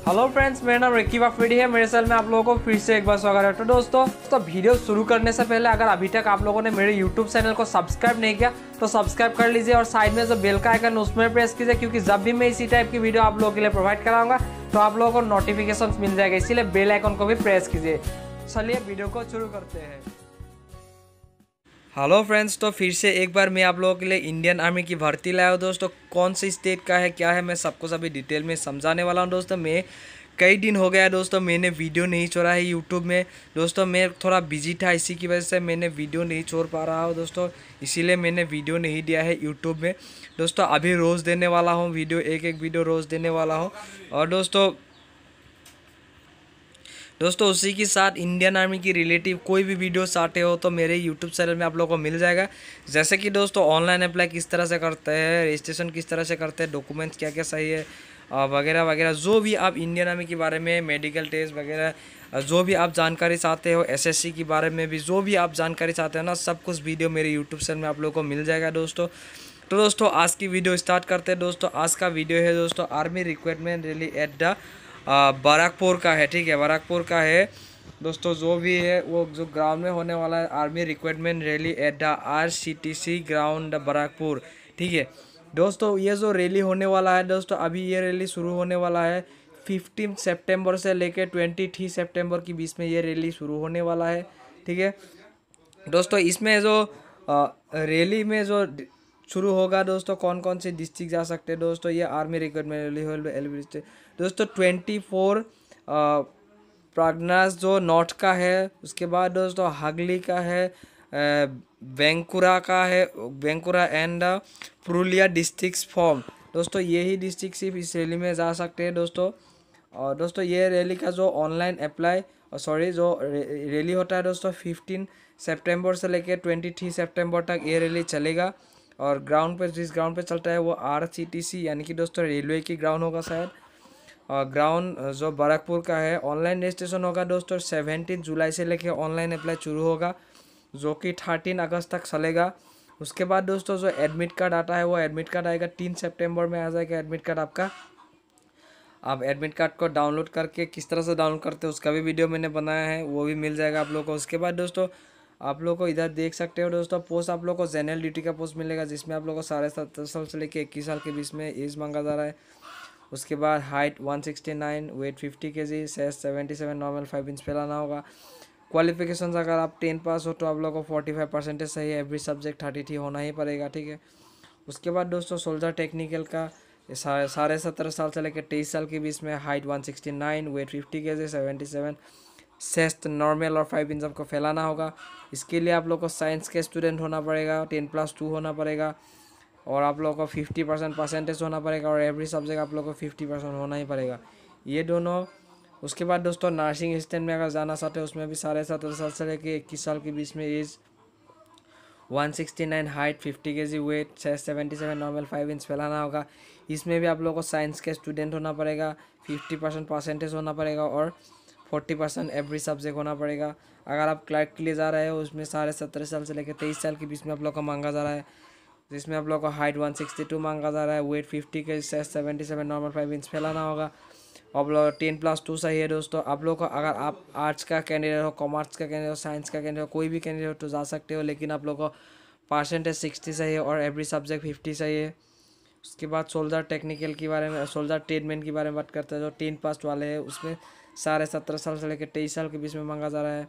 Hello friends मेरा नाम Ricky वाफिडी है। मेरे चैनल में आप लोगों को फिर से एक बार स्वागत है। तो दोस्तों तो वीडियो शुरू करने से पहले, अगर अभी तक आप लोगों ने मेरे यूट्यूब चैनल को सब्सक्राइब नहीं किया तो सब्सक्राइब कर लीजिए और साइड में जो बेल का आइकन उसमें प्रेस कीजिए, क्योंकि जब भी मैं इसी टाइप की वीडियो आप लोगों के लिए प्रोवाइड कराऊँगा तो आप लोगों को नोटिफिकेशन मिल जाएगा। इसीलिए बेल आइकन को भी प्रेस कीजिए। चलिए वीडियो को शुरू करते हैं। हेलो फ्रेंड्स तो फिर से एक बार मैं आप लोगों के लिए इंडियन आर्मी की भर्ती लाया हूँ दोस्तों। कौन सी स्टेट का है, क्या है, मैं सबको सभी डिटेल में समझाने वाला हूँ दोस्तों। मैं कई दिन हो गया दोस्तों, मैंने वीडियो नहीं छोड़ा है यूट्यूब में। दोस्तों, मैं थोड़ा बिज़ी था, इसी की वजह से मैंने वीडियो नहीं छोड़ पा रहा हूँ दोस्तों। इसीलिए मैंने वीडियो नहीं दिया है यूट्यूब में। दोस्तों, अभी रोज़ देने वाला हूँ वीडियो एक एक वीडियो रोज़ देने वाला हूँ। और दोस्तों दोस्तों, उसी के साथ इंडियन आर्मी की रिलेटिव कोई भी वीडियो चाहते हो तो मेरे यूट्यूब चैनल में आप लोगों को मिल जाएगा। जैसे कि दोस्तों ऑनलाइन अप्लाई किस तरह से करते हैं रजिस्ट्रेशन किस तरह से करते हैं डॉक्यूमेंट्स क्या क्या सही है वगैरह वगैरह, जो भी आप इंडियन आर्मी के बारे में मेडिकल टेस्ट वगैरह जो भी आप जानकारी चाहते हो एसएससी के बारे में भी, जो भी आप जानकारी चाहते हो ना, सब कुछ वीडियो मेरे यूट्यूब चैनल में आप लोगों को मिल जाएगा दोस्तों। तो दोस्तों, आज की वीडियो स्टार्ट करते हैं दोस्तों। आज का वीडियो है दोस्तों army requirement rally at the Barrackpore का है, ठीक है, बाराकपुर का है। दोस्तों, जो भी है, वो जो ग्राउंड में होने वाला है army requirement rally at the R C T C ground Barrackpore, ठीक है। दोस्तों, ये जो रैली होने वाला है, दोस्तों, अभी ये रैली शुरू होने वाला है फिफ्टीन सेप्टेम्बर से लेकर ट्वेंटी थ्री सेप्टेम्बर के बीच में ये रैली शुरू होने वाला है, ठीक है। दोस्तों, इसमें जो रैली में जो शुरू होगा, दोस्तों कौन कौन से डिस्ट्रिक्ट जा सकते हैं? दोस्तों, ये आर्मी रिक्वायरमेंट रैली दोस्तों ट्वेंटी फोर प्रागनास जो नॉर्थ का है, उसके बाद दोस्तों हागली का है बैंकुरा का है Bankura and Purulia district form दोस्तों, यही डिस्ट्रिक्ट सिर्फ़ इस रैली में जा सकते हैं दोस्तों। और दोस्तों, ये रैली का जो ऑनलाइन अप्लाई सॉरी जो रैली होता है दोस्तों फिफ्टीन सितंबर से लेकर ट्वेंटी थ्री सेप्टेम्बर तक ये रैली चलेगा। और ग्राउंड पे, जिस ग्राउंड पे चलता है, वो आर सी टी सी यानी कि दोस्तों रेलवे की ग्राउंड होगा शायद। ग्राउंड जो बाराकपुर का है ऑनलाइन रजिस्ट्रेशन होगा दोस्तों सेवेंटीन जुलाई से लेकर ऑनलाइन अप्लाई शुरू होगा, जो कि थर्टीन अगस्त तक चलेगा। उसके बाद दोस्तों, जो एडमिट कार्ड आता है, वो एडमिट कार्ड आएगा तीन सेप्टेम्बर में आ जाएगा एडमिट कार्ड आपका। आप एडमिट कार्ड को डाउनलोड करके किस तरह से डाउनलोड करते हैं, उसका भी वीडियो मैंने बनाया है, वो भी मिल जाएगा आप लोग को। उसके बाद दोस्तों, आप लोग को इधर देख सकते हो दोस्तों पोस्ट आप लोग को जनरल ड्यूटी का पोस्ट मिलेगा, जिसमें आप लोग को साढ़े सत्तर साल से लेकर इक्कीस साल के बीच में एज मांगा जा रहा है। उसके बाद height 169 weight 50 K G chest seventy normal five inch फैलाना होगा। क्वालिफिकेशन अगर आप टेन पास हो तो आप लोगों को फोर्टी फाइव परसेंटेज सही है एवरी सब्जेक्ट थर्टी थ्री होना ही पड़ेगा, ठीक है? उसके बाद दोस्तों सोल्जर टेक्निकल का साढ़े सत्रह साल से लेकर तेईस साल के बीच में height one sixty nine weight fifty K G seventy seven chest normal और फाइव इंच आपको फैलाना होगा। इसके लिए आप लोग को साइंस के स्टूडेंट होना पड़ेगा टेन प्लस टू होना पड़ेगा। और आप लोग को फिफ्टी परसेंट परसेंटेज होना पड़ेगा और एवरी सब्जेक्ट आप लोग को फिफ्टी परसेंट होना ही पड़ेगा। ये दोनों, उसके बाद दोस्तों नर्सिंग स्टैंड में अगर जाना चाहते हैं, उसमें भी साढ़े सत्रह साल से लेकर इक्कीस साल के बीच में age one sixty nine height fifty K G weight seventy seven normal five inch फैलाना होगा। इसमें भी आप लोग को साइंस के स्टूडेंट होना पड़ेगा फिफ्टी परसेंट परसेंटेज होना पड़ेगा और फोर्टी परसेंट एवरी सब्जेक्ट होना पड़ेगा। अगर आप क्लर्क के लिए जा रहे हो, उसमें साढ़े सत्रह साल से लेकर तेईस साल के बीच में आप लोग को मांगा जा रहा है जिसमें आप लोग को हाइट वन सिक्सटी टू मांगा जा रहा है वेट फिफ्टी के seventy seven normal five inch फैलाना होगा। आप लोग टेन प्लस टू सही है दोस्तों। आप लोग को अगर आप आर्ट्स का कैंडिडेट हो कॉमर्स का कैंडिडेट हो साइंस का कैंडिडेट हो, कोई भी कैंडिडेट हो तो जा सकते हो, लेकिन आप लोग को परसेंटेज सिक्सटी सही है और एवरी सब्जेक्ट फिफ्टी सही है उसके बाद सोल्जर टेक्निकल के बारे में सोल्जर ट्रेडमेंट के बारे में बात करते हैं। जो टेन पास वाले हैं, उसमें साढ़े सत्रह साल से लेकर तेईस साल के बीच में मांगा जा रहा है।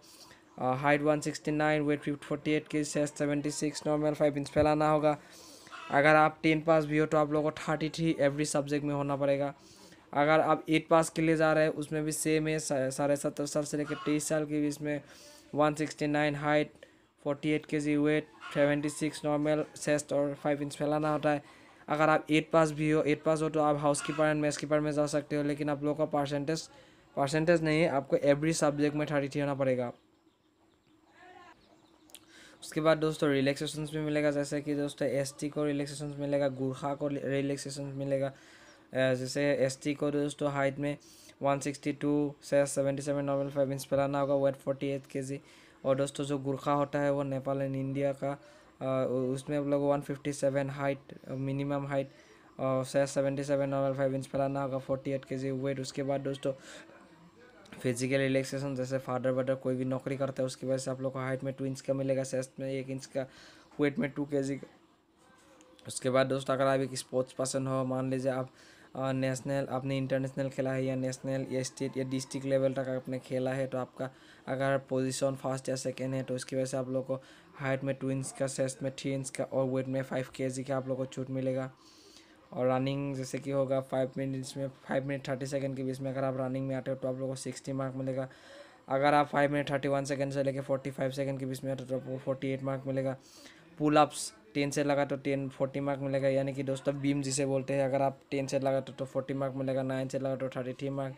Height one sixty nine weight fifty forty eight के seventy six normal five inch फैलाना होगा। अगर आप टेन पास भी हो तो आप लोगों को थर्टी थ्री एवरी सब्जेक्ट में होना पड़ेगा। अगर आप एट पास के लिए जा रहे हैं, उसमें भी सेम है साढ़े सत्तर साल से लेकर तेईस साल के बीच में। One sixty nine height forty eight K G weight seventy six normal chest और फाइव इंच फैलाना होता है। अगर आप एट पास भी हो एट पास हो तो आप house keeper and mess keeper में जा सकते हो, लेकिन आप लोगों का परसेंटेज परसेंटेज नहीं है, आपको एवरी सब्जेक्ट में थर्टी थ्री होना पड़ेगा। उसके बाद दोस्तों रिलैक्सेशन भी मिलेगा, जैसे कि दोस्तों एसटी को रिलैक्सेशन मिलेगा, गुरखा को रिलैक्सेशन मिलेगा। जैसे एसटी को दोस्तों हाइट में वन सिक्सटी टू से seventy seven normal five inch फैलाना होगा वेट फोर्टी एट के जी और दोस्तों जो गुरखा होता है, वो नेपाल एंड इंडिया का उसमें आप लोग one fifty seven height minimum height और seventy seven normal five inch फैलाना होगा forty eight K G wait उसके बाद दोस्तों फ़िज़िकल रिलैक्सेशन जैसे फादर वडर कोई भी नौकरी करता है, उसकी वजह से आप लोग को हाइट में टू इंच का मिलेगा सेस्ट में एक इंच का वेट में टू के का। उसके बाद दोस्तों, अगर आप एक स्पोर्ट्स पर्सन हो, मान लीजिए आप नेशनल आपने इंटरनेशनल खेला है या नेशनल या स्टेट या डिस्ट्रिक्ट लेवल तक आपने खेला है तो आपका अगर पोजीशन फ़र्स्ट या सेकेंड है तो उसकी वजह से आप लोग को हाइट में टू इंच का सेस्ट में थ्री इंच का और वेट में फाइव के का आप लोग को छूट मिलेगा। और रनिंग जैसे कि होगा फाइव मिनट्स में फाइव मिनट थर्टी सेकेंड के बीच में अगर आप रनिंग में आते हो तो आप लोग को सिक्सटी मार्क मिलेगा। अगर आप five minute thirty one second से लेकर फोर्टी फाइव सेकेंड के बीच में आते हो तो आपको फोर्टी एट मार्क मिलेगा। पुल अप्स टेन से लगा तो टेन फोर्टी मार्क मिलेगा। यानी कि दोस्तों बीम जिसे बोलते हैं, अगर आप टेन से लगा तो फोर्टी मार्क मिलेगा। नाइन से लगा तो थर्टी थ्री मार्क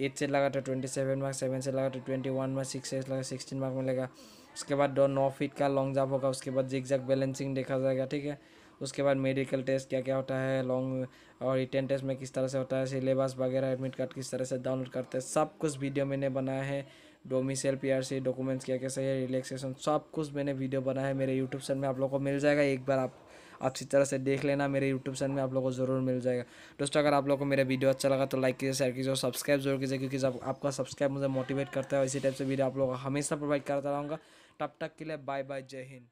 एट से लगा तो ट्वेंटी सेवन मार्क सेवन से लगा तो ट्वेंटी वन मार्क सिक्स से लगा सिक्सटीन मार्क मिलेगा। उसके बाद दो, नौ फीट का लॉन्ग जंप होगा। उसके बाद जिग जैक बैलेंसिंग देखा जाएगा, ठीक है? उसके बाद मेडिकल टेस्ट क्या क्या होता है लॉन्ग और रिटर्न टेस्ट में किस तरह से होता है सिलेबस वगैरह एडमिट कार्ड किस तरह से डाउनलोड करते हैं, सब कुछ वीडियो मैंने बनाया है। Domicile P R C documents क्या कैसे है रिलैक्सेशन सब कुछ मैंने वीडियो बनाया है मेरे यूट्यूब चैनल में। आप लोगों को मिल जाएगा, एक बार आप अच्छी तरह से देख लेना, मेरे यूट्यूब चैनल में आप लोगों को ज़रूर मिल जाएगा। दोस्तों, अगर आप लोगों को मेरा वीडियो अच्छा लगा तो लाइक कीजिए शेयर कीजिए और सब्सक्राइब ज़रूर कीजिए, क्योंकि जब आपका सब्सक्राइब मुझे मोटिवेट करता है, इसी टाइप से वीडियो आप लोगों को हमेशा प्रोवाइड करता रहूँगा। तब तक के लिए बाय बाय जय हिंद।